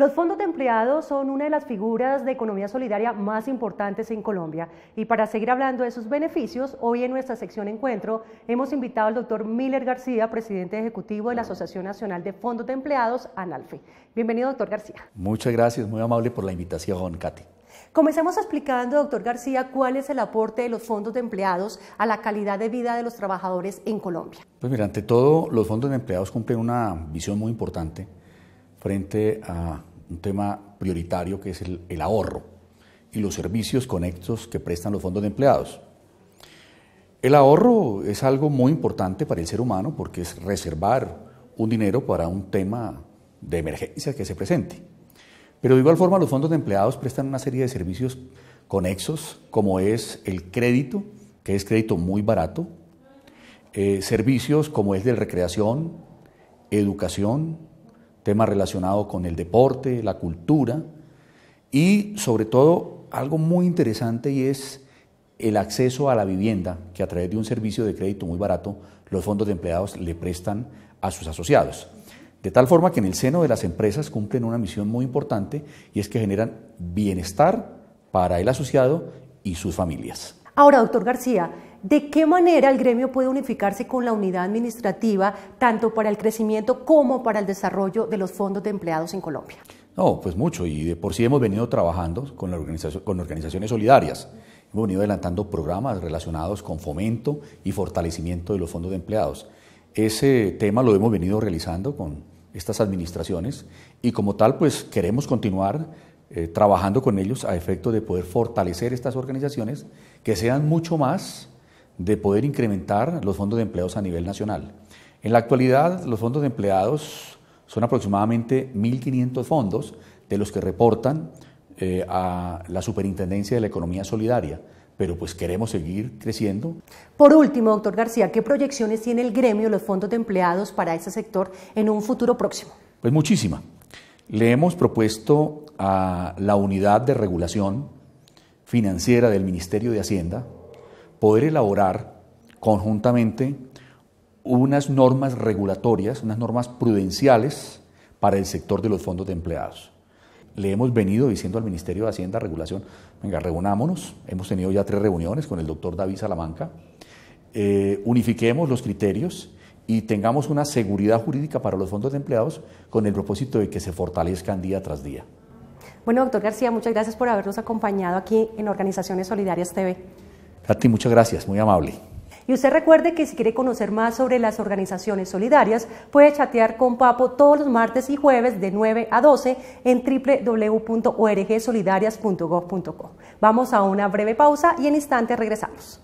Los fondos de empleados son una de las figuras de economía solidaria más importantes en Colombia y para seguir hablando de sus beneficios, hoy en nuestra sección Encuentro hemos invitado al doctor Miller García, presidente ejecutivo de la Asociación Nacional de Fondos de Empleados, ANALFE. Bienvenido, doctor García. Muchas gracias, muy amable por la invitación, Katy. Comencemos explicando, doctor García, cuál es el aporte de los fondos de empleados a la calidad de vida de los trabajadores en Colombia. Pues mira, ante todo, los fondos de empleados cumplen una visión muy importante frente a un tema prioritario que es el, ahorro y los servicios conectos que prestan los fondos de empleados. El ahorro es algo muy importante para el ser humano porque es reservar un dinero para un tema de emergencia que se presente. Pero de igual forma los fondos de empleados prestan una serie de servicios conexos como es el crédito, que es crédito muy barato, eh, servicios como es de recreación, educación, temas relacionados con el deporte, la cultura y sobre todo algo muy interesante y es el acceso a la vivienda que a través de un servicio de crédito muy barato los fondos de empleados le prestan a sus asociados. De tal forma que en el seno de las empresas cumplen una misión muy importante y es que generan bienestar para el asociado y sus familias. Ahora, doctor García, ¿De qué manera el gremio puede unificarse con la unidad administrativa, tanto para el crecimiento como para el desarrollo de los fondos de empleados en Colombia? No, pues mucho, y de por sí hemos venido trabajando con, con organizaciones solidarias. Hemos venido adelantando programas relacionados con fomento y fortalecimiento de los fondos de empleados. Ese tema lo hemos venido realizando con estas administraciones y como tal, pues queremos continuar eh, trabajando con ellos a efecto de poder fortalecer estas organizaciones que sean mucho más de poder incrementar los fondos de empleados a nivel nacional. En la actualidad, los fondos de empleados son aproximadamente 1.500 fondos de los que reportan eh, a la Superintendencia de la Economía Solidaria, pero pues queremos seguir creciendo. Por último, doctor García, ¿qué proyecciones tiene el gremio de los fondos de empleados para ese sector en un futuro próximo? Pues muchísima. Le hemos propuesto a la unidad de regulación financiera del Ministerio de Hacienda, poder elaborar conjuntamente unas normas regulatorias, unas normas prudenciales para el sector de los fondos de empleados. Le hemos venido diciendo al Ministerio de Hacienda, Regulación, venga, reunámonos, hemos tenido ya tres reuniones con el doctor David Salamanca, eh, unifiquemos los criterios y tengamos una seguridad jurídica para los fondos de empleados con el propósito de que se fortalezcan día tras día. Bueno, doctor García, muchas gracias por habernos acompañado aquí en Organizaciones Solidarias TV. A ti muchas gracias, muy amable. Y usted recuerde que si quiere conocer más sobre las organizaciones solidarias, puede chatear con Papo todos los martes y jueves de 9 a 12 en www.orgsolidarias.gov.co. Vamos a una breve pausa y en instante regresamos.